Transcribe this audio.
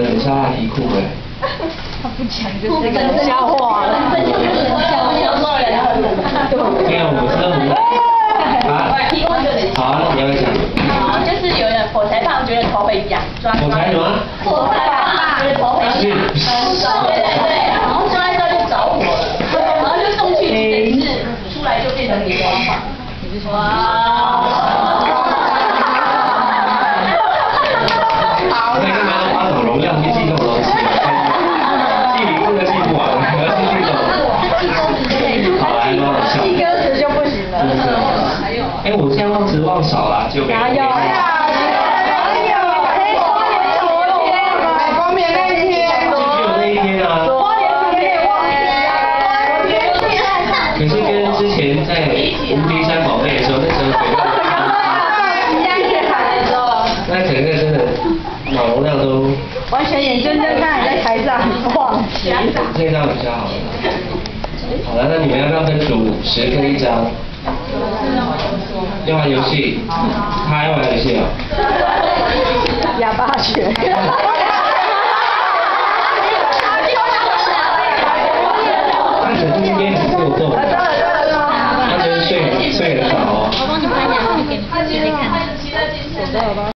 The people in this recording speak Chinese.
人冷笑话题库哎。他不讲就是冷笑话了。没有，我是很。啊。好，那你要讲。好，就是有人火柴棒觉得头会痒，抓火柴什么？火柴棒觉得头会痒，对对对，然后抓一抓就着火了，然后就送去急诊室，出来就变成棉花棒。哇！记这种东西？记名字都记不完，还要记这种。好来，记歌词就不行了。哎，我现在忘词忘少了，就没。脑容量都完全眼睁睁看你在台上晃，这张比较好。好了，那你们要不要跟主持跟一张？要玩游戏，他要玩游戏吗？哑巴群。开始今天就做，他就是睡了，睡了。